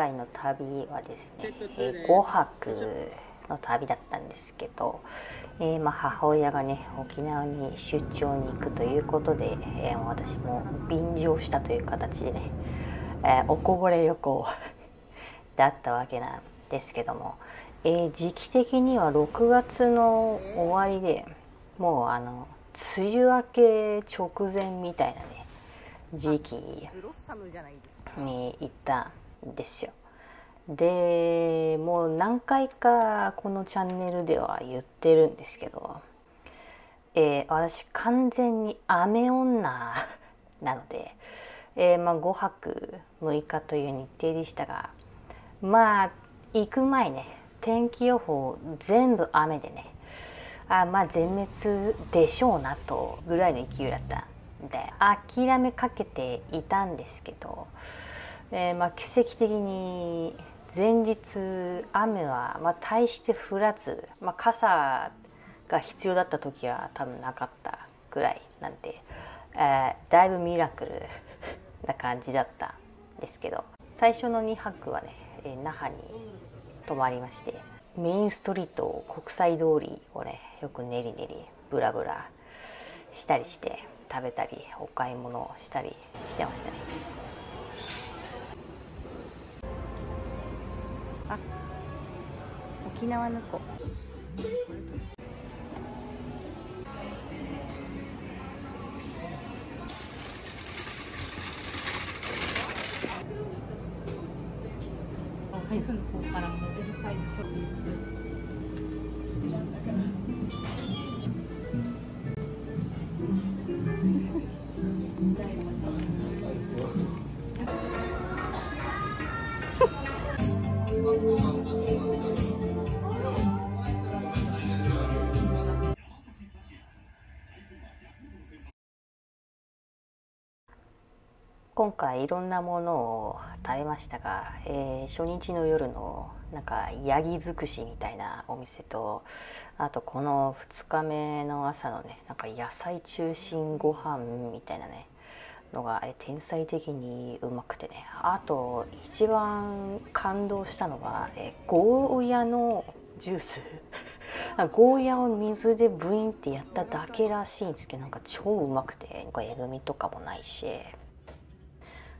回の旅はですね、え5泊の旅だったんですけど、えーまあ、母親がね沖縄に出張に行くということで、えー私も便乗したという形でね、えーおこぼれ旅行だったわけなんですけども、えー時期的には6月の終わりでもうあの梅雨明け直前みたいなね時期に行ったですよ。でもう何回かこのチャンネルでは言ってるんですけど、えー私完全に雨女なので、えーまあ、5泊6日という日程でしたがまあ行く前ね天気予報全部雨でねあまあ全滅でしょうなとぐらいの勢いだったんで諦めかけていたんですけど、えーまあ、奇跡的に前日雨は、まあ、大して降らず、まあ、傘が必要だった時は多分なかったぐらいなんで、えーだいぶミラクルな感じだったんですけど最初の2泊はね、えー那覇に泊まりましてメインストリート国際通りをねよく練り練りブラブラしたりして食べたりお買い物したりしてましたね。沖縄の子。台風の方からもウェブサイト今回いろんなものを食べましたが、えー初日の夜のなんかヤギ尽くしみたいなお店とあとこの2日目の朝のねなんか野菜中心ご飯みたいなねのが天才的にうまくてね。あと一番感動したのは、えゴーヤのジュース。ゴーヤを水でブインってやっただけらしいんですけどなんか超うまくてなんかえぐみとかもないし。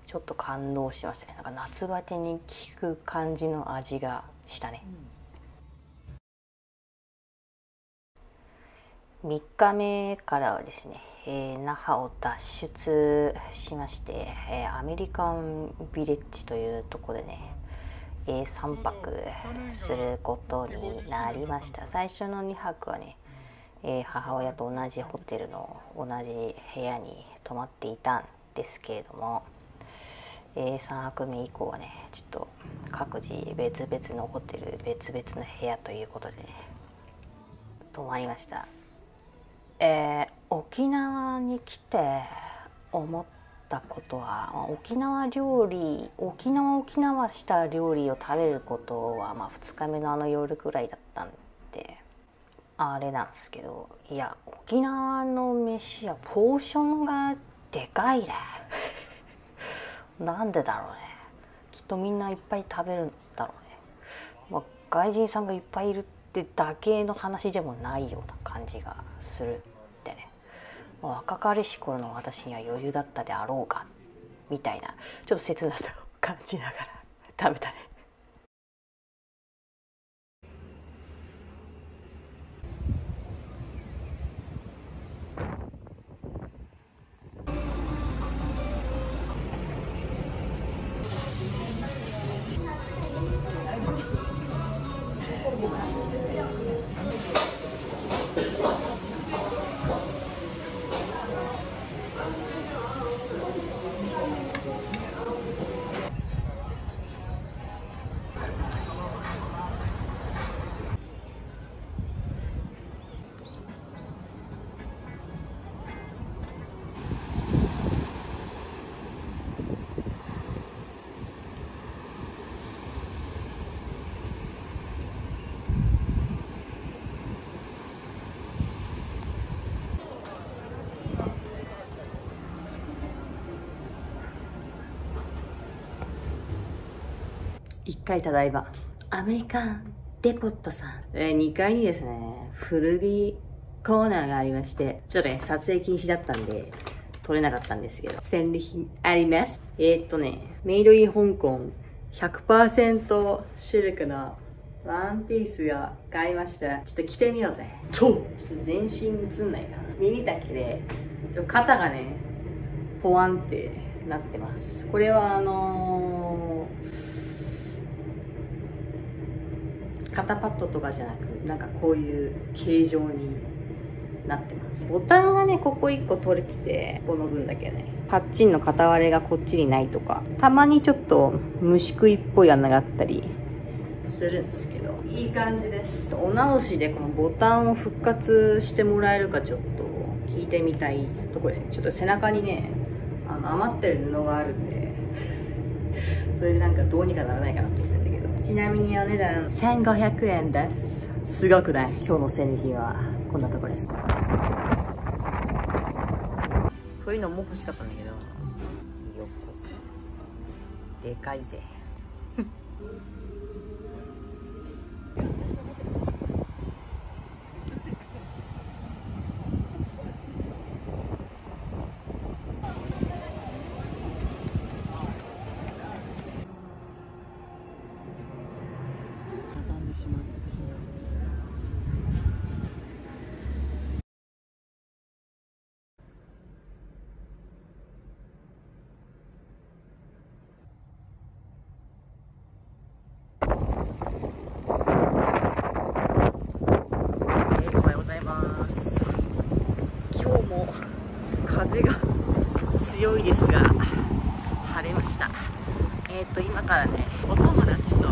ちょっと感動しましたね。なんか夏バテに効く感じの味がしたね、3日目からはですね、えー那覇を脱出しまして、えーアメリカンビレッジというところでね、え3泊することになりました。最初の2泊はね、えー母親と同じホテルの同じ部屋に泊まっていたんですけれども、え3泊目以降はねちょっと各自別々のホテル別々の部屋ということでね泊まりました。えー沖縄に来て思ったことは沖縄料理沖縄沖縄した料理を食べることは、まあ、2日目のあの夜くらいだったんであれなんですけどいや沖縄の飯はポーションがでかいね。なんでだろうね。きっとみんないっぱい食べるんだろうね、まあ、外人さんがいっぱいいるってだけの話でもないような感じがするってね、まあ若かりし頃の私には余裕だったであろうかみたいなちょっと切なさを感じながら食べたね。1回ただいま。アメリカンデポットさん、えー、2階にですね古着コーナーがありましてちょっとね撮影禁止だったんで撮れなかったんですけど。戦利品あります？えー、っとねメイドイン香港100%シルクのワンピースが買いました。ちょっと着てみようぜ。ちょっ。と全身映んないかな。耳だけで肩がねポワンってなってます。これはあのー、肩パッドとかじゃなくなんかこういう形状になってます。ボタンがねここ1個取れててこの分だけね。パッチンの片割れがこっちにないとか。たまにちょっと虫食いっぽい穴があったり。するんですけどいい感じです。お直しでこのボタンを復活してもらえるかちょっと聞いてみたいとこですね。ちょっと背中にねあの余ってる布があるんで それでなんかどうにかならないかなと思ってちなみにお値段。1500円です。すごくない？今日の戦利品はこんなとこです。そういうのも欲しかったんだけど。よこ。でかいぜ風が強いですが晴れましたえっ、ー、と今からねお友達と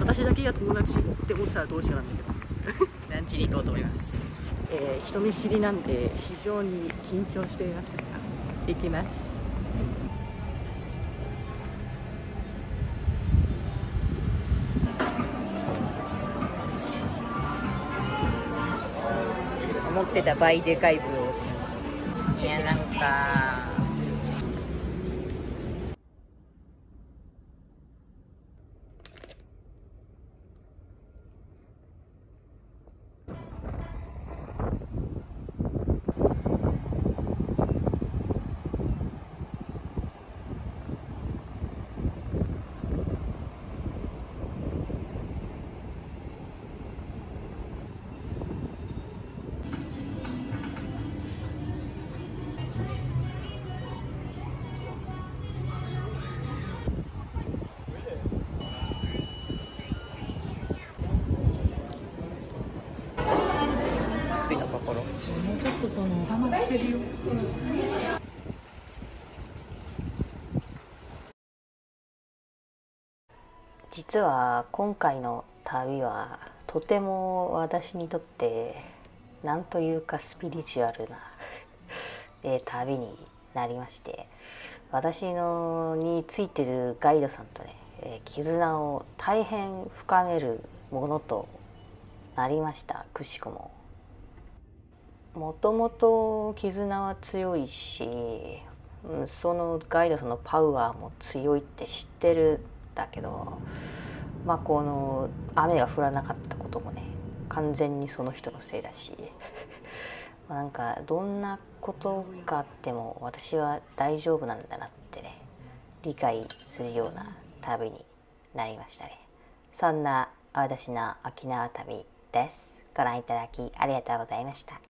私だけが友達って思ってたらどうしようなんだけどランチに行こうと思います。えー、人見知りなんで非常に緊張していますが行きます。思ってた倍でかい分いやなんかってるよ、実は今回の旅はとても私にとってなんというかスピリチュアルな え旅になりまして私のについてるガイドさんとね、え絆を大変深めるものとなりました。くしくも。もともと絆は強いしうんそのガイドさんのパワーも強いって知ってるんだけどまあこの雨が降らなかったこともね完全にその人のせいだし なんかどんなことがあっても私は大丈夫なんだなってね理解するような旅になりましたね。そんな私の沖縄旅です。ご覧いただきありがとうございました。